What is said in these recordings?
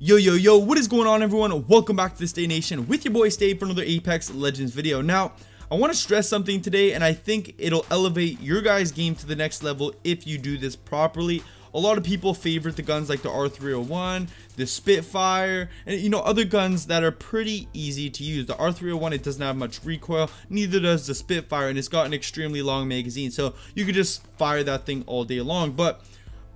Yo, yo, yo, what is going on everyone? Welcome back to the Stay Nation with your boy Stay for another Apex Legends video. Now, I want to stress something today and I think it'll elevate your guys' game to the next level if you do this properly. A lot of people favorite the guns like the R301, the Spitfire, and you know, other guns that are pretty easy to use. The R301, it doesn't have much recoil, neither does the Spitfire, and it's got an extremely long magazine, so you could just fire that thing all day long. But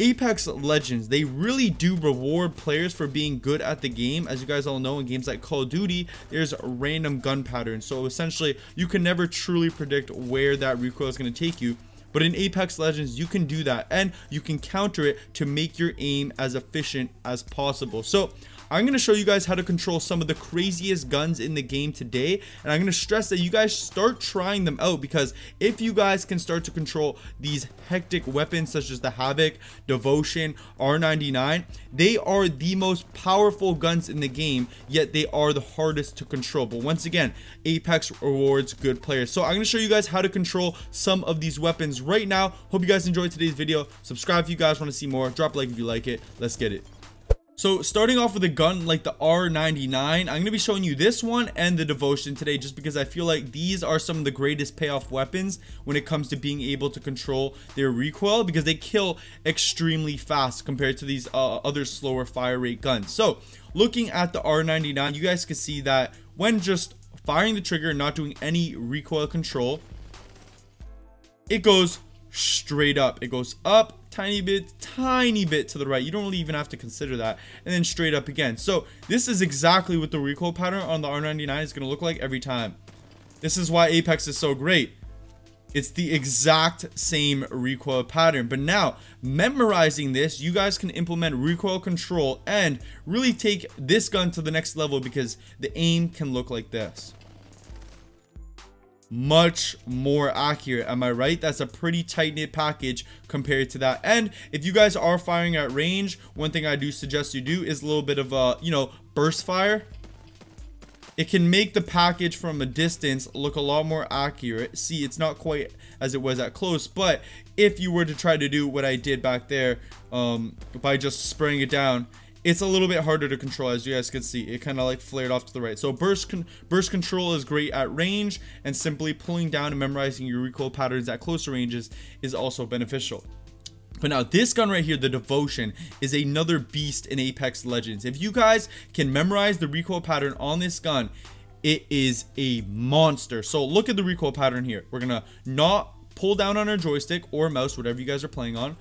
Apex Legends, they really do reward players for being good at the game. As you guys all know, in games like Call of Duty, there's random gun patterns. So essentially, you can never truly predict where that recoil is going to take you. But in Apex Legends, you can do that and you can counter it to make your aim as efficient as possible. So I'm going to show you guys how to control some of the craziest guns in the game today. And I'm going to stress that you guys start trying them out because if you guys can start to control these hectic weapons such as the Havoc, Devotion, R99, they are the most powerful guns in the game, yet they are the hardest to control. But once again, Apex rewards good players. So I'm going to show you guys how to control some of these weapons right now. Hope you guys enjoyed today's video. Subscribe if you guys want to see more. Drop a like if you like it. Let's get it. So starting off with a gun like the R99, I'm going to be showing you this one and the Devotion today just because I feel like these are some of the greatest payoff weapons when it comes to being able to control their recoil because they kill extremely fast compared to these uh, other slower fire rate guns. So looking at the R99, you guys can see that when just firing the trigger and not doing any recoil control, it goes straight up. It goes up tiny bit, tiny bit to the right. You don't really even have to consider that. And then straight up again. So this is exactly what the recoil pattern on the R99 is going to look like every time. This is why Apex is so great. It's the exact same recoil pattern. But now, memorizing this, you guys can implement recoil control and really take this gun to the next level because the aim can look like this much more accurate. Am i right? That's a pretty tight knit package compared to that. And if you guys are firing at range one thing i do suggest you do is a little bit of a you know burst fire. It can make the package from a distance look a lot more accurate. See it's not quite as it was at close but if you were to try to do what i did back there um, by just spraying it down it's a little bit harder to control as you guys can see it kind of like flared off to the right so burst con burst control is great at range and simply pulling down and memorizing your recoil patterns at closer ranges is also beneficial but now this gun right here, the Devotion, is another beast in Apex Legends. If you guys can memorize the recoil pattern on this gun, it is a monster. So look at the recoil pattern here. We're going to not pull down on our joystick or mouse, whatever you guys are playing on.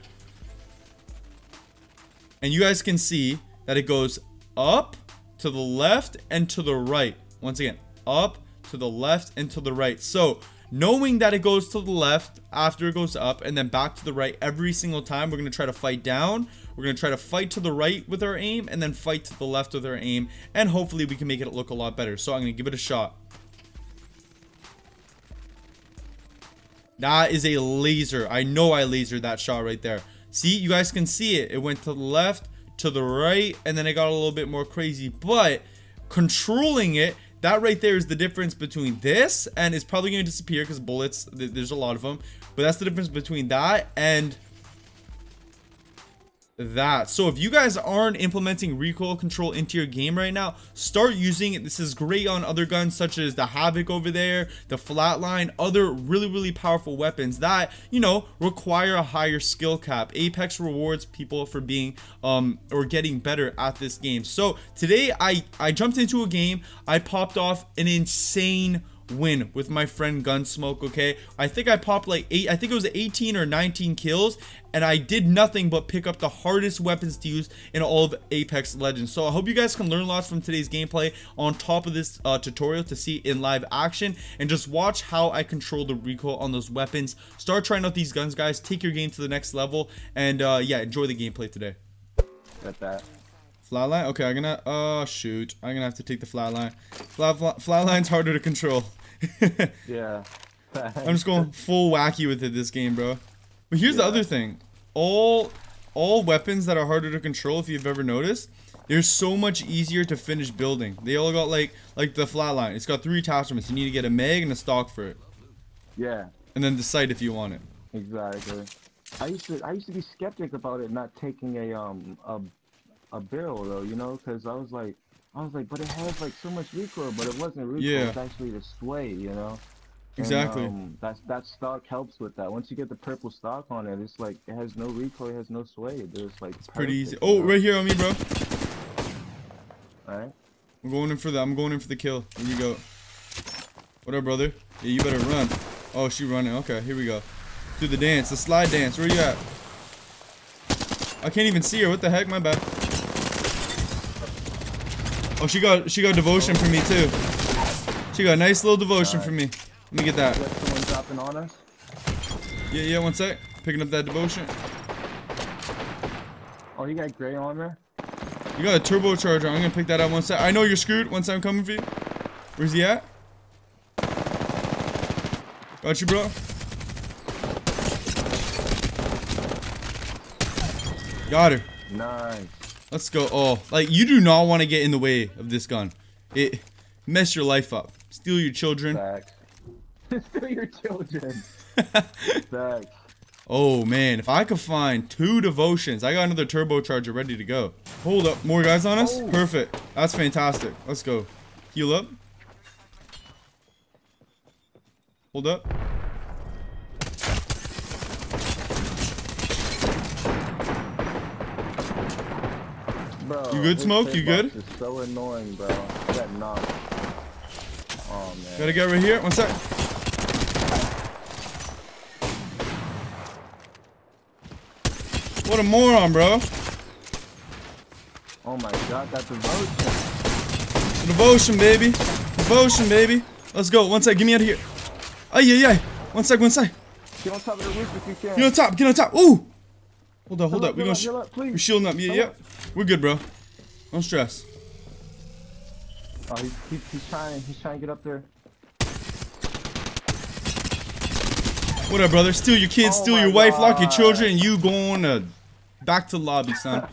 And you guys can see that it goes up to the left and to the right. Once again, up to the left and to the right. So knowing that it goes to the left after it goes up and then back to the right every single time, we're going to try to fight down. We're going to try to fight to the right with our aim and then fight to the left with our aim. And hopefully we can make it look a lot better. So I'm going to give it a shot. That is a laser. I know I lasered that shot right there. See, you guys can see it. It went to the left, to the right and then it got a little bit more crazy. But controlling it that right there is the difference between this and it's probably going to disappear because bullets there's a lot of them but that's the difference between that and that. So if you guys aren't implementing recoil control into your game right now, start using it. This is great on other guns such as the Havoc over there, the Flatline, other really, really powerful weapons that, you know, require a higher skill cap. Apex rewards people for being um or getting better at this game. So today I, I jumped into a game, I popped off an insane win with my friend Gunsmoke, okay? I think I popped like 8, I think it was 18 or 19 kills, and I did nothing but pick up the hardest weapons to use in all of Apex Legends. So I hope you guys can learn lots from today's gameplay on top of this uh, tutorial to see in live action, and just watch how I control the recoil on those weapons. Start trying out these guns, guys. Take your game to the next level, and uh, yeah, enjoy the gameplay today. Got that. Flatline? Okay, I'm gonna, oh shoot. I'm gonna have to take the flatline. Flat, flat, flatline's harder to control. yeah. I'm just going full wacky with it this game, bro. But here's yeah. the other thing. All all weapons that are harder to control, if you've ever noticed, they're so much easier to finish building. They all got like like the flatline. It's got three attachments. You need to get a mag and a stock for it. Yeah. And then the decide if you want it. Exactly. I used to I used to be skeptic about it not taking a um a a barrel though, you know, because I was like, I was like, but it has like so much recoil, but it wasn't recoil. Yeah. It's actually the sway, you know. And, Exactly. um, that's that stock helps with that. Once you get the purple stock on it, it's like it has no recoil, it has no sway. It's like It's pretty easy. you Oh, know? right here on me, bro. Alright. I'm going in for the. I'm going in for the kill. Here you go. What up, brother? Yeah, you better run. Oh, she running. Okay, here we go. Do the dance, the slide dance. Where you at? I can't even see her. What the heck? My bad. Oh, she got she got devotion for me too. She got a nice little devotion for me. Let me get that. Got someone dropping on us. Yeah, yeah. One sec. Picking up that devotion. Oh, you got gray armor. You got a turbocharger. I'm gonna pick that up one sec. I know you're screwed. One sec, I'm coming for you. Where's he at? Got you, bro. Got her. Nice. Let's go. Oh, like you do not want to get in the way of this gun. It mess your life up. Steal your children. Facts. Still your children. Oh man, if I could find two devotions, I got another turbocharger ready to go. Hold up, more guys on us? Oh. Perfect. That's fantastic. Let's go. Heal up. Hold up. Bro, You good, Smoke? You good? is so annoying, bro. I got knocked. Oh man. Gotta get right here. One sec. What a moron, bro. Oh my god, that devotion. Devotion, baby. Devotion, baby. Let's go. One sec. Get me out of here. Ay, yeah, yeah. One sec, one sec. Get on top of the roof if you can. Get on top. Get on top. Ooh. Hold up, hold up. We're gonna up, sh up, we're shielding up. Yeah, yeah. We're good, bro. Don't stress. Oh, he's, he's, he's trying. He's trying to get up there. What up, brother? Steal your kids, Oh steal your wife, lock your children, and you going to back to lobby, son.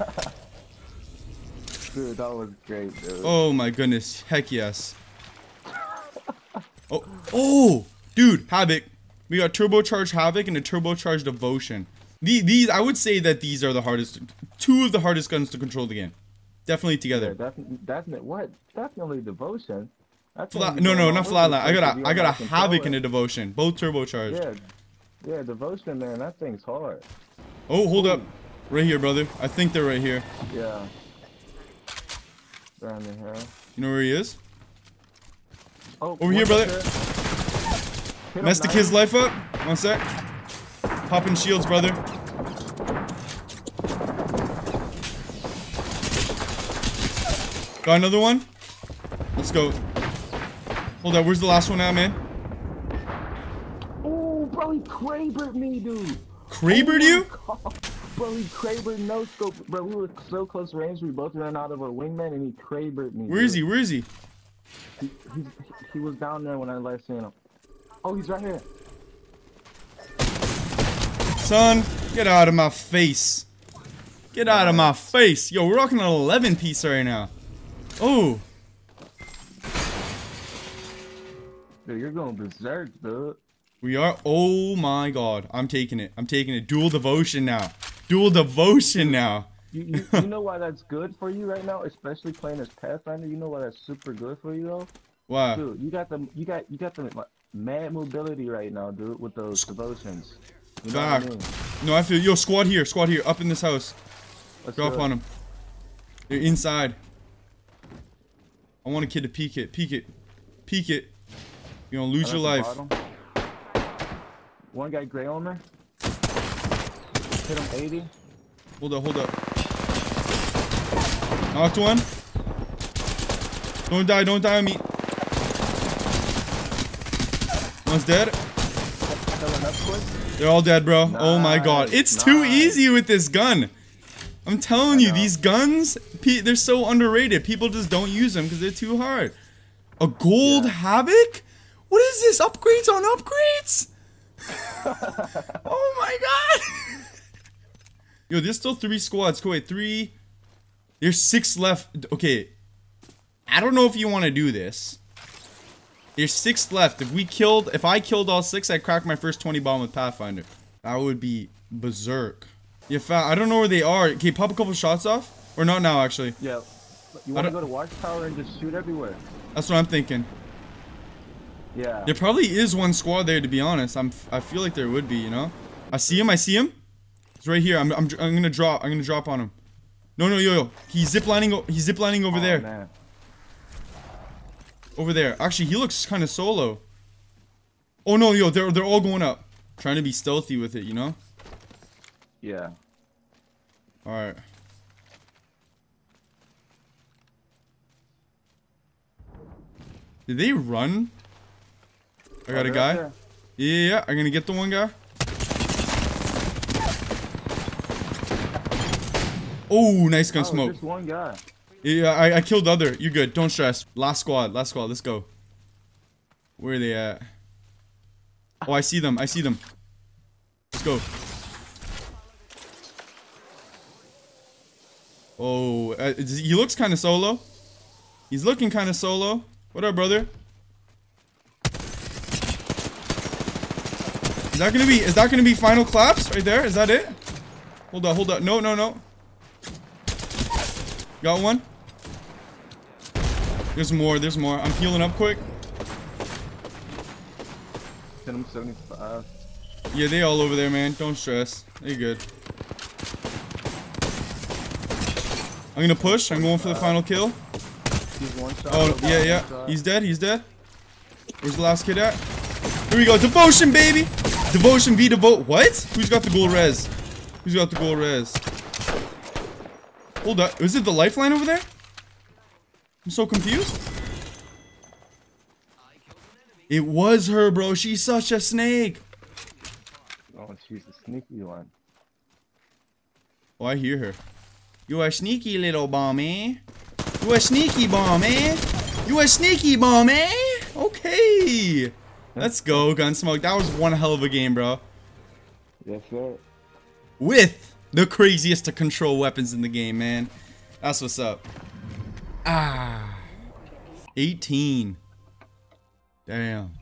Dude, that was great, dude. Oh my goodness. Heck yes. Oh, oh, dude, Havoc. We got turbocharged Havoc and a turbocharged Devotion. The- These, I would say that these are the hardest, two of the hardest guns to control the game. Definitely Yeah, together. definitely, definitely, what? Definitely devotion. That's Fla- no, no, not Flatline. I got a, I got a know how to Havoc and a. Devotion, both turbocharged. Yeah, yeah, devotion, man. That thing's hard. Oh, hold up. Right here, brother. I think they're right here. Yeah. In here. You know where he is? Oh, Over here, brother. up there. Hit him, Mess the kid's life up. One sec. Popping shields, brother. Got another one. Let's go. Hold up. Where's the last one at, man? Oh, bro, he Krabered me, dude. Krabered you? Oh my God. Bro, he Krabered no scope. Bro, we were so close range. We both ran out of our wingman, and he Krabered me. Where is he? Where is he? He, he's, he was down there when I last seen him. Oh, he's right here. Son, get out of my face. Get out of my face. Yo, we're rocking an 11 piece right now. Oh, Dude, you're going berserk, dude. we are. Oh my god. I'm taking it. I'm taking it. Dual devotion now. Dual devotion now. You, you, you know why that's good for you right now, especially playing as Pathfinder. You know why that's super good for you though, Wow. dude. You got the you got you got the like, mad mobility right now, dude, with those devotions. You know I mean? No, I feel. Yo, squad here. Squad here. Up in this house. Let's Drop do it. on them. They're inside. I want a kid to peek it. Peek it. Peek it. You're gonna lose your life. bottom. One guy gray on there. Hit him 80. Hold up, hold up. Knocked one. Don't die, don't die on me. One's dead. Filling up quick. They're all dead, bro. oh my god. Nice, It's too easy with this gun. I'm telling you, these guns, they're so underrated. People just don't use them because they're too hard. A gold Yeah. havoc? What is this? Upgrades on upgrades? oh my god. Yo, there's still three squads. Go wait, three. There's six left. Okay. I don't know if you want to do this. There's six left. If we killed, if I killed all six, I'd crack my first 20 bomb with Pathfinder. That would be berserk. Yeah, fa- I don't know where they are. Can you pop a couple shots off? Or not now, actually. Yeah. You want to go to Watchtower and just shoot everywhere? That's what I'm thinking. Yeah. There probably is one squad there, to be honest. I'm, I feel like there would be, you know? I see him, I see him. He's right here. I'm, I'm, I'm gonna drop, I'm gonna drop on him. No, no, yo, yo. He's ziplining, he's ziplining over Oh, there. Man. Over there. Actually, he looks kind of solo. Oh no, yo, they're, they're all going up. Trying to be stealthy with it, you know? Yeah. Alright. Did they run? I got Oh, a guy. Yeah, yeah, yeah. I'm gonna get the one guy. Oh, nice gun Oh, smoke. just one guy. Yeah, I, I killed the other. You're good. Don't stress. Last squad. Last squad. Let's go. Where are they at? Oh, I see them. I see them. Let's go. Oh, uh, he looks kind of solo. He's looking kind of solo. What up, brother? Is that gonna be? Is that gonna be final claps right there? Is that it? Hold up, hold up. No, no, no. Got one. There's more. There's more. I'm healing up quick. Hit him 75. Yeah, they all over there, man. Don't stress. They good. I'm gonna push. I'm going for the final kill. He's one shot. Oh, yeah, yeah. He's dead. He's dead. Where's the last kid at? Here we go. Devotion, baby. Devotion v devote. What? Who's got the gold res? Who's got the gold res? Hold up. Is it the lifeline over there? I'm so confused. It was her, bro. She's such a snake. Oh, she's a sneaky one. Oh, I hear her. You a sneaky little bomb, eh? You a sneaky bomb, eh? You a sneaky bomb, eh? Okay. Let's go, Gunsmoke. That was one hell of a game, bro. Yes, sir. With the craziest to control weapons in the game, man. That's what's up. Ah. 18. Damn.